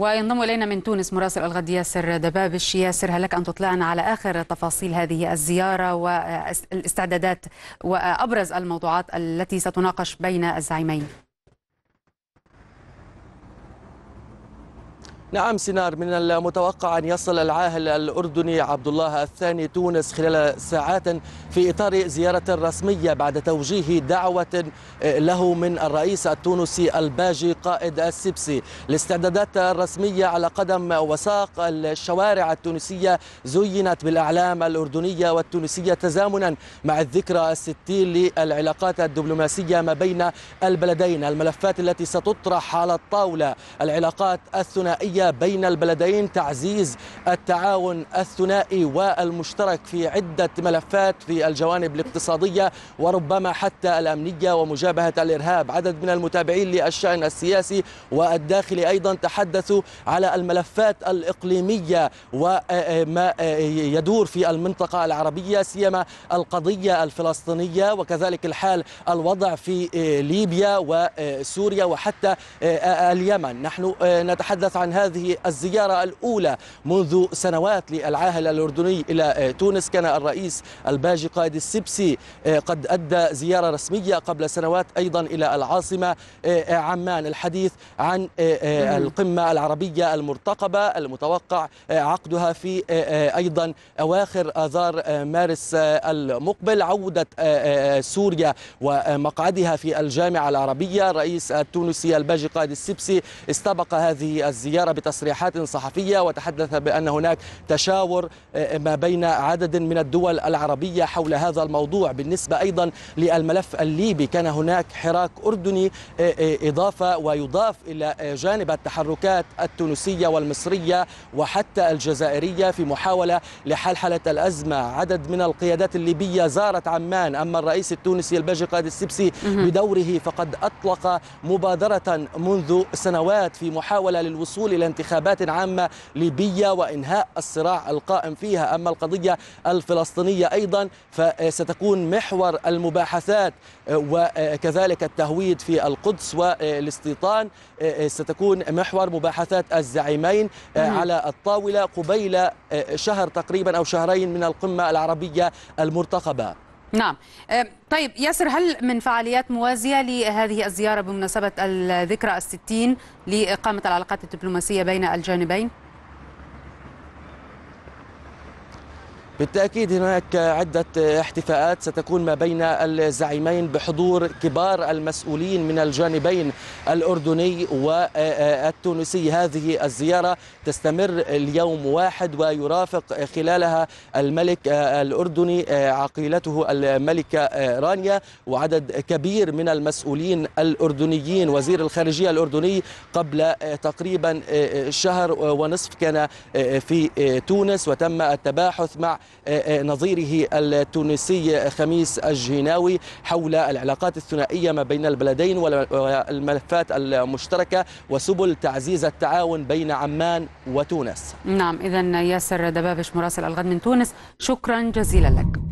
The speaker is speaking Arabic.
وينضم إلينا من تونس مراسل الغد ياسر دبابش ياسر هل لك أن تطلعنا على آخر تفاصيل هذه الزيارة والإستعدادات وأبرز الموضوعات التي ستناقش بين الزعيمين. نعم سينار من المتوقع أن يصل العاهل الأردني عبد الله الثاني تونس خلال ساعات في إطار زيارة رسمية بعد توجيه دعوة له من الرئيس التونسي الباجي قائد السبسي. الاستعدادات الرسمية على قدم وساق الشوارع التونسية زينت بالأعلام الأردنية والتونسية تزامنا مع الذكرى الستين للعلاقات الدبلوماسية ما بين البلدين الملفات التي ستطرح على الطاولة العلاقات الثنائية بين البلدين تعزيز التعاون الثنائي والمشترك في عدة ملفات في الجوانب الاقتصادية وربما حتى الأمنية ومجابهة الإرهاب. عدد من المتابعين للشأن السياسي والداخلي أيضا تحدثوا على الملفات الإقليمية وما يدور في المنطقة العربية سيما القضية الفلسطينية وكذلك الحال الوضع في ليبيا وسوريا وحتى اليمن. نحن نتحدث عن هذا هذه الزيارة الأولى منذ سنوات للعاهل الأردني إلى تونس. كان الرئيس الباجي قائد السبسي قد أدى زيارة رسمية قبل سنوات أيضا إلى العاصمة عمان. الحديث عن القمة العربية المرتقبة المتوقع عقدها في أيضا أواخر آذار مارس المقبل عودة سوريا ومقعدها في الجامعة العربية. الرئيس التونسي الباجي قائد السبسي استبق هذه الزيارة بتصريحات صحفية وتحدث بأن هناك تشاور ما بين عدد من الدول العربية حول هذا الموضوع بالنسبة أيضا للملف الليبي. كان هناك حراك أردني إضافة ويضاف إلى جانب التحركات التونسية والمصرية وحتى الجزائرية في محاولة لحلحلة الأزمة. عدد من القيادات الليبية زارت عمان أما الرئيس التونسي الباجي قائد السبسي بدوره فقد أطلق مبادرة منذ سنوات في محاولة للوصول إلى انتخابات عامة ليبية وإنهاء الصراع القائم فيها. أما القضية الفلسطينية أيضا فستكون محور المباحثات وكذلك التهويد في القدس والاستيطان ستكون محور مباحثات الزعيمين على الطاولة قبيل شهر تقريبا أو شهرين من القمة العربية المرتقبة. نعم طيب ياسر هل من فعاليات موازية لهذه الزيارة بمناسبة الذكرى الستين لإقامة العلاقات الدبلوماسية بين الجانبين؟ بالتأكيد هناك عدة احتفاءات. ستكون ما بين الزعيمين بحضور كبار المسؤولين من الجانبين الأردني والتونسي. هذه الزيارة تستمر اليوم واحد ويرافق خلالها الملك الأردني عقيلته الملكة رانيا وعدد كبير من المسؤولين الأردنيين. وزير الخارجية الأردني قبل تقريبا شهر ونصف كان في تونس وتم التباحث مع نظيره التونسي خميس الجهناوي حول العلاقات الثنائية ما بين البلدين والملفات المشتركة وسبل تعزيز التعاون بين عمان وتونس. نعم إذا ياسر دبابش مراسل الغد من تونس شكرا جزيلا لك.